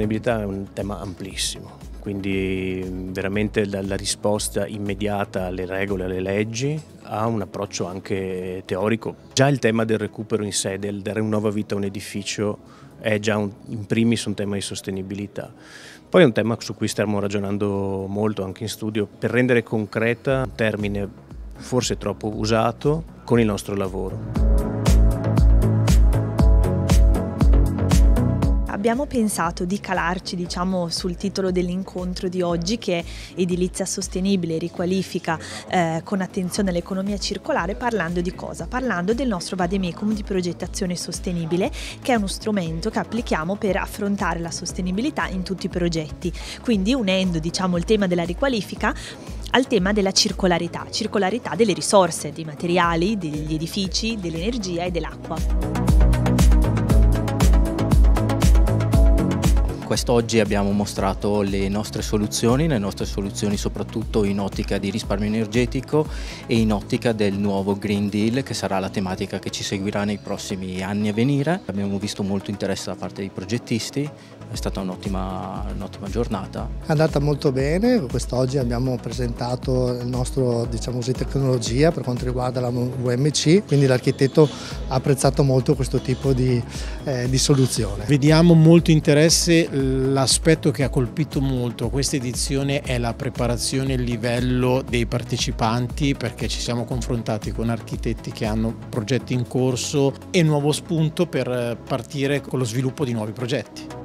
sostenibilità è un tema amplissimo, quindi veramente la, risposta immediata alle regole, alle leggi, ha un approccio anche teorico. Già il tema del recupero in sé, del dare una nuova vita a un edificio, è già un, in primis un tema di sostenibilità. Poi è un tema su cui stiamo ragionando molto anche in studio per rendere concreta un termine forse troppo usato con il nostro lavoro. Abbiamo pensato di calarci diciamo, sul titolo dell'incontro di oggi che è edilizia sostenibile, riqualifica eh, con attenzione all'economia circolare parlando di cosa? Parlando del nostro vademecum di progettazione sostenibile che è uno strumento che applichiamo per affrontare la sostenibilità in tutti i progetti, quindi unendo diciamo, il tema della riqualifica al tema della circolarità, circolarità delle risorse, dei materiali, degli edifici, dell'energia e dell'acqua. Quest'oggi abbiamo mostrato le nostre soluzioni, le nostre soluzioni soprattutto in ottica di risparmio energetico e in ottica del nuovo Green Deal che sarà la tematica che ci seguirà nei prossimi anni a venire. Abbiamo visto molto interesse da parte dei progettisti, è stata un'ottima, un'ottima giornata. È andata molto bene, quest'oggi abbiamo presentato il nostro diciamo così, tecnologia per quanto riguarda la UMC, quindi l'architetto ha apprezzato molto questo tipo di, eh, di soluzione. Vediamo molto interesse L'aspetto che ha colpito molto questa edizione è la preparazione e il livello dei partecipanti perché ci siamo confrontati con architetti che hanno progetti in corso e nuovo spunto per partire con lo sviluppo di nuovi progetti.